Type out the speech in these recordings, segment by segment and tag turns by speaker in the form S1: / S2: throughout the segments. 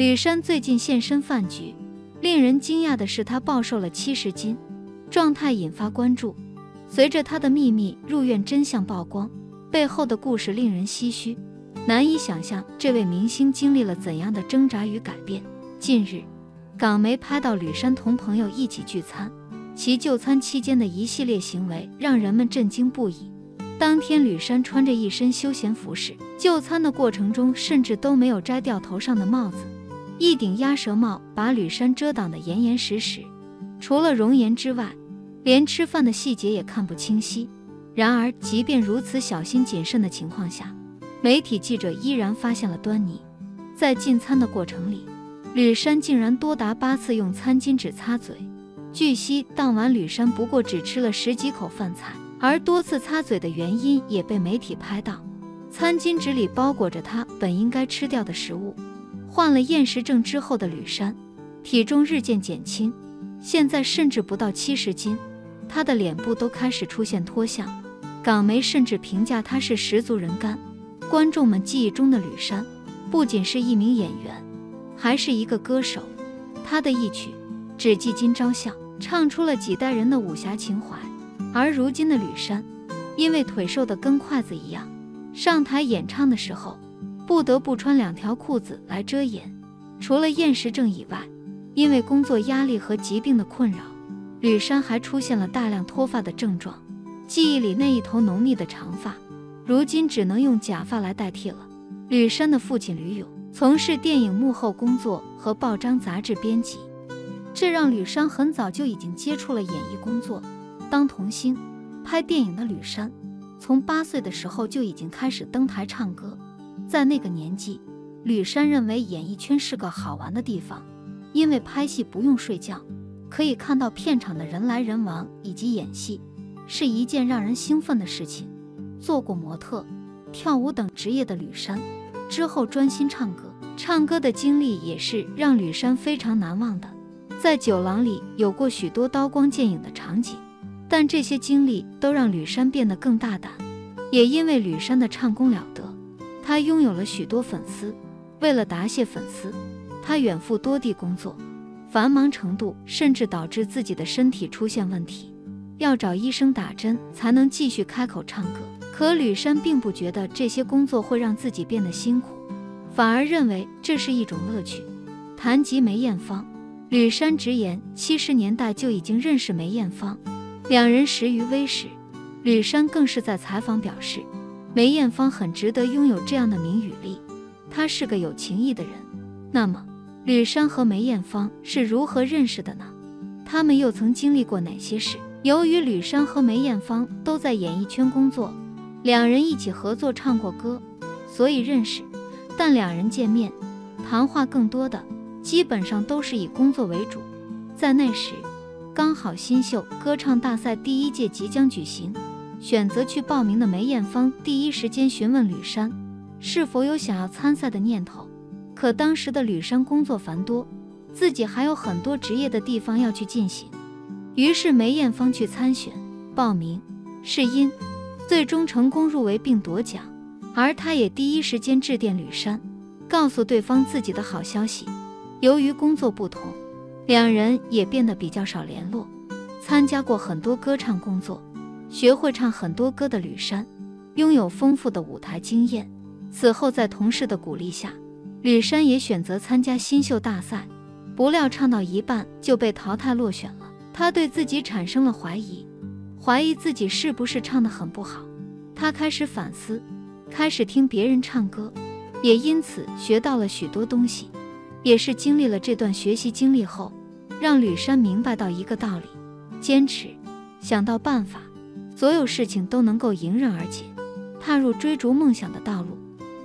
S1: 吕珊最近现身饭局，令人惊讶的是她暴瘦了七十斤，状态引发关注。随着她的秘密入院真相曝光，背后的故事令人唏嘘，难以想象这位明星经历了怎样的挣扎与改变。近日，港媒拍到吕珊同朋友一起聚餐，其就餐期间的一系列行为让人们震惊不已。当天，吕珊穿着一身休闲服饰，就餐的过程中甚至都没有摘掉头上的帽子，一顶鸭舌帽把吕珊遮挡得严严实实。除了容颜之外，连吃饭的细节也看不清晰。然而，即便如此小心谨慎的情况下，媒体记者依然发现了端倪。在进餐的过程里，吕珊竟然多达八次用餐巾纸擦嘴。据悉，当晚吕珊不过只吃了十几口饭菜。而多次擦嘴的原因也被媒体拍到，餐巾纸里包裹着他本应该吃掉的食物。患了厌食症之后的吕珊，体重日渐减轻，现在甚至不到七十斤，她的脸部都开始出现脱相。港媒甚至评价她是十足人干。观众们记忆中的吕珊，不仅是一名演员，还是一个歌手。她的一曲《只记今朝笑》，唱出了几代人的武侠情怀。而如今的吕珊，因为腿瘦得跟筷子一样，上台演唱的时候不得不穿两条裤子来遮掩。除了厌食症以外，因为工作压力和疾病的困扰，吕珊还出现了大量脱发的症状。记忆里那一头浓密的长发，如今只能用假发来代替了。吕珊的父亲吕勇从事电影幕后工作和报章杂志编辑，这让吕珊很早就已经接触了演艺工作。当童星、拍电影的吕珊，从八岁的时候就已经开始登台唱歌。在那个年纪，吕珊认为演艺圈是个好玩的地方，因为拍戏不用睡觉，可以看到片场的人来人往以及演戏，是一件让人兴奋的事情。做过模特、跳舞等职业的吕珊，之后专心唱歌。唱歌的经历也是让吕珊非常难忘的。在酒廊里有过许多刀光剑影的场景。但这些经历都让吕珊变得更大胆，也因为吕珊的唱功了得，他拥有了许多粉丝。为了答谢粉丝，他远赴多地工作，繁忙程度甚至导致自己的身体出现问题，要找医生打针才能继续开口唱歌。可吕珊并不觉得这些工作会让自己变得辛苦，反而认为这是一种乐趣。谈及梅艳芳，吕珊直言，七十年代就已经认识梅艳芳。两人识于微时，吕珊更是在采访表示，梅艳芳很值得拥有这样的名与利，她是个有情义的人。那么，吕珊和梅艳芳是如何认识的呢？他们又曾经历过哪些事？由于吕珊和梅艳芳都在演艺圈工作，两人一起合作唱过歌，所以认识。但两人见面谈话更多的，基本上都是以工作为主。在那时。刚好新秀歌唱大赛第一届即将举行，选择去报名的梅艳芳第一时间询问吕珊是否有想要参赛的念头。可当时的吕珊工作繁多，自己还有很多职业的地方要去进行，于是梅艳芳去参选报名试音，最终成功入围并夺奖。而她也第一时间致电吕珊，告诉对方自己的好消息。由于工作不同。两人也变得比较少联络。参加过很多歌唱工作，学会唱很多歌的吕珊，拥有丰富的舞台经验。此后，在同事的鼓励下，吕珊也选择参加新秀大赛。不料唱到一半就被淘汰落选了。她对自己产生了怀疑，怀疑自己是不是唱得很不好。她开始反思，开始听别人唱歌，也因此学到了许多东西。也是经历了这段学习经历后。让吕珊明白到一个道理：坚持，想到办法，所有事情都能够迎刃而解，踏入追逐梦想的道路。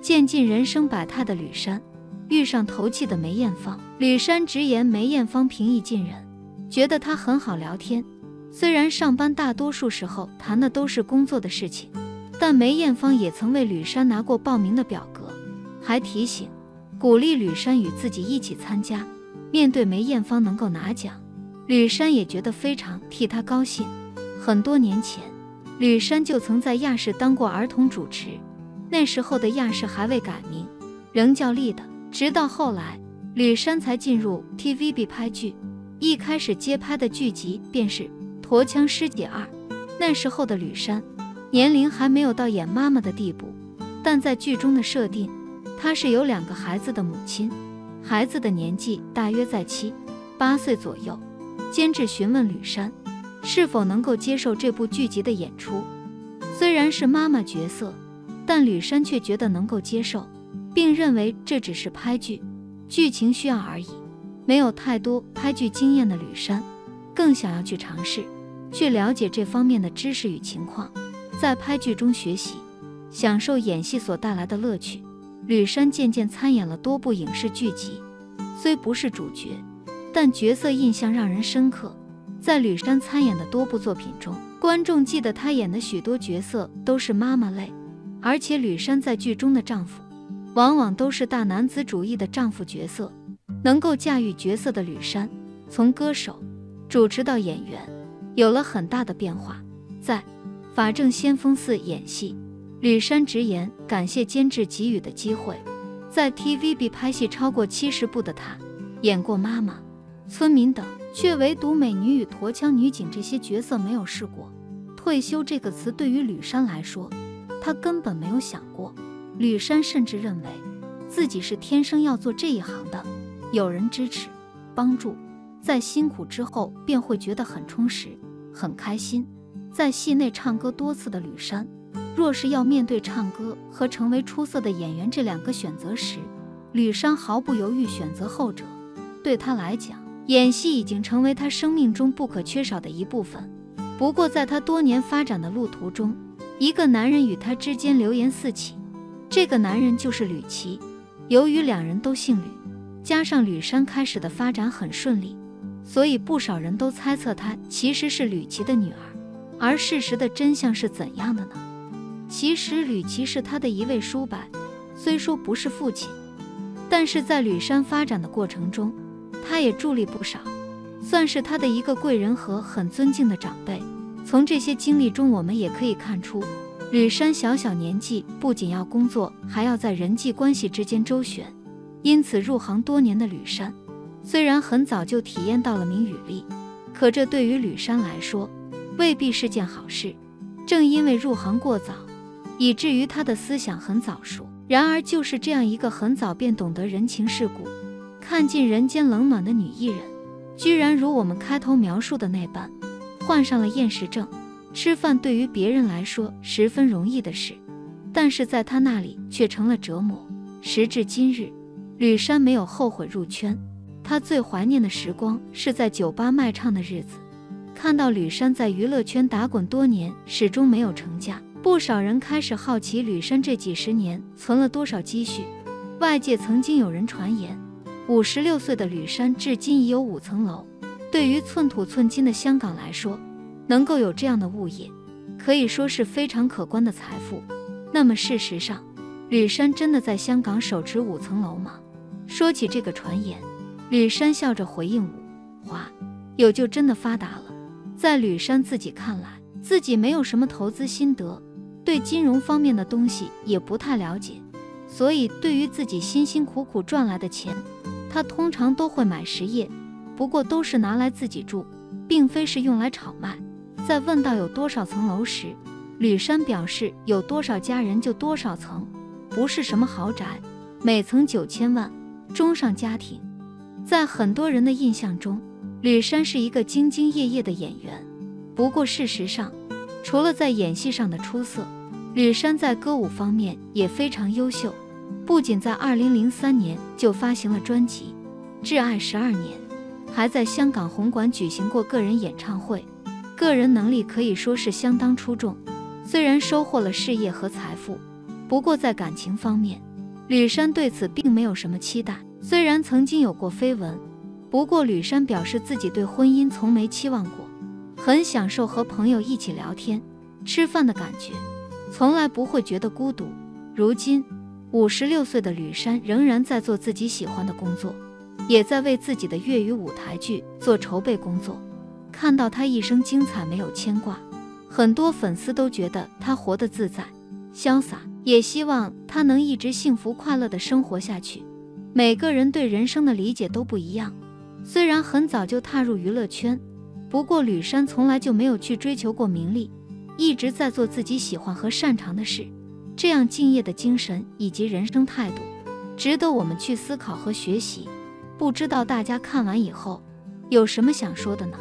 S1: 渐进人生百态的吕珊，遇上投契的梅艳芳。吕珊直言梅艳芳平易近人，觉得她很好聊天。虽然上班大多数时候谈的都是工作的事情，但梅艳芳也曾为吕珊拿过报名的表格，还提醒、鼓励吕珊与自己一起参加。面对梅艳芳能够拿奖，吕珊也觉得非常替她高兴。很多年前，吕珊就曾在亚视当过儿童主持，那时候的亚视还未改名，仍叫丽的。直到后来，吕珊才进入 TVB 拍剧。一开始接拍的剧集便是《驼枪师姐二》，那时候的吕珊年龄还没有到演妈妈的地步，但在剧中的设定，她是有两个孩子的母亲，孩子的年纪大约在七八岁左右。监制询问吕珊是否能够接受这部剧集的演出，虽然是妈妈角色，但吕珊却觉得能够接受，并认为这只是拍剧，剧情需要而已。没有太多拍剧经验的吕珊，更想要去尝试，去了解这方面的知识与情况，在拍剧中学习，享受演戏所带来的乐趣。吕珊渐渐参演了多部影视剧集，虽不是主角。但角色印象让人深刻，在吕珊参演的多部作品中，观众记得她演的许多角色都是妈妈类，而且吕珊在剧中的丈夫，往往都是大男子主义的丈夫角色。能够驾驭角色的吕珊，从歌手、主持到演员，有了很大的变化。在《法证先锋四》演戏，吕珊直言感谢监制给予的机会。在 TVB 拍戏超过七十部的她，演过妈妈。村民等，却唯独美女与驼枪女警这些角色没有试过。退休这个词对于吕珊来说，她根本没有想过。吕珊甚至认为自己是天生要做这一行的，有人支持、帮助，在辛苦之后便会觉得很充实、很开心。在戏内唱歌多次的吕珊，若是要面对唱歌和成为出色的演员这两个选择时，吕珊毫不犹豫选择后者。对她来讲，演戏已经成为他生命中不可缺少的一部分。不过，在他多年发展的路途中，一个男人与他之间流言四起。这个男人就是吕琦。由于两人都姓吕，加上吕珊开始的发展很顺利，所以不少人都猜测他其实是吕琦的女儿。而事实的真相是怎样的呢？其实吕琦是他的一位叔伯，虽说不是父亲，但是在吕珊发展的过程中。也助力不少，算是他的一个贵人和很尊敬的长辈。从这些经历中，我们也可以看出，吕山小小年纪不仅要工作，还要在人际关系之间周旋。因此，入行多年的吕山，虽然很早就体验到了名与利，可这对于吕山来说，未必是件好事。正因为入行过早，以至于他的思想很早熟。然而，就是这样一个很早便懂得人情世故。看尽人间冷暖的女艺人，居然如我们开头描述的那般，患上了厌食症。吃饭对于别人来说十分容易的事，但是在她那里却成了折磨。时至今日，吕珊没有后悔入圈，她最怀念的时光是在酒吧卖唱的日子。看到吕珊在娱乐圈打滚多年，始终没有成家，不少人开始好奇吕珊这几十年存了多少积蓄。外界曾经有人传言。五十六岁的吕珊至今已有五层楼。对于寸土寸金的香港来说，能够有这样的物业，可以说是非常可观的财富。那么事实上，吕珊真的在香港手持五层楼吗？说起这个传言，吕珊笑着回应：“五花有就真的发达了。”在吕珊自己看来，自己没有什么投资心得，对金融方面的东西也不太了解，所以对于自己辛辛苦苦赚来的钱。他通常都会买实业，不过都是拿来自己住，并非是用来炒卖。在问到有多少层楼时，吕珊表示有多少家人就多少层，不是什么豪宅，每层九千万，中上家庭。在很多人的印象中，吕珊是一个兢兢业业的演员。不过事实上，除了在演戏上的出色，吕珊在歌舞方面也非常优秀。不仅在2003年就发行了专辑《挚爱十二年》，还在香港红馆举行过个人演唱会，个人能力可以说是相当出众。虽然收获了事业和财富，不过在感情方面，吕珊对此并没有什么期待。虽然曾经有过绯闻，不过吕珊表示自己对婚姻从没期望过，很享受和朋友一起聊天、吃饭的感觉，从来不会觉得孤独。如今。五十六岁的吕珊仍然在做自己喜欢的工作，也在为自己的粤语舞台剧做筹备工作。看到她一生精彩，没有牵挂，很多粉丝都觉得她活得自在、潇洒，也希望她能一直幸福快乐的生活下去。每个人对人生的理解都不一样。虽然很早就踏入娱乐圈，不过吕珊从来就没有去追求过名利，一直在做自己喜欢和擅长的事。这样敬业的精神以及人生态度，值得我们去思考和学习。不知道大家看完以后有什么想说的呢？